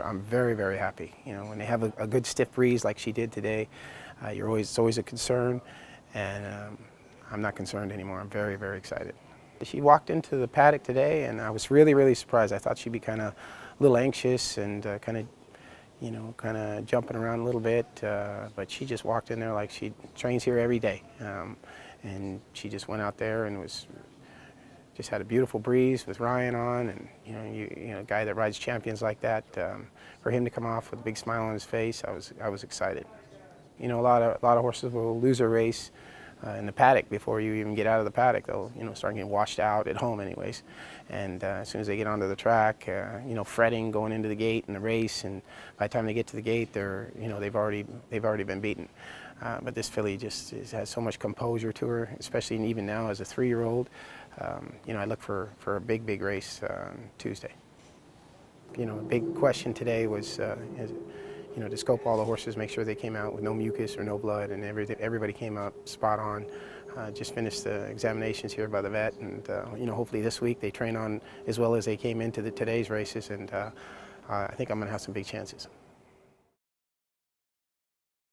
I'm, very, very happy. You know, when they have a, a good stiff breeze like she did today, uh, you're always, it's always a concern, and um, I'm not concerned anymore. I'm very, very excited. She walked into the paddock today, and I was really, really surprised. I thought she'd be kind of a little anxious and uh, kind of, you know, kind of jumping around a little bit, uh, but she just walked in there like she trains here every day. Um, and she just went out there and was just had a beautiful breeze with Ryan on, and you know, you, you know, a guy that rides champions like that, um, for him to come off with a big smile on his face, I was, I was excited. You know, a lot of, a lot of horses will lose a race uh, in the paddock before you even get out of the paddock. They'll, you know, start getting washed out at home, anyways. And uh, as soon as they get onto the track, uh, you know, fretting going into the gate in the race, and by the time they get to the gate, they're, you know, they've already, they've already been beaten. Uh, but this filly just is, has so much composure to her, especially even now as a three-year-old. Um, you know, I look for, for a big, big race on Tuesday. You know, a big question today was, uh, is, you know, to scope all the horses, make sure they came out with no mucus or no blood, and everything, everybody came out spot on. Uh, just finished the examinations here by the vet, and uh, you know, hopefully this week they train on as well as they came into the, today's races, and uh, I think I'm going to have some big chances.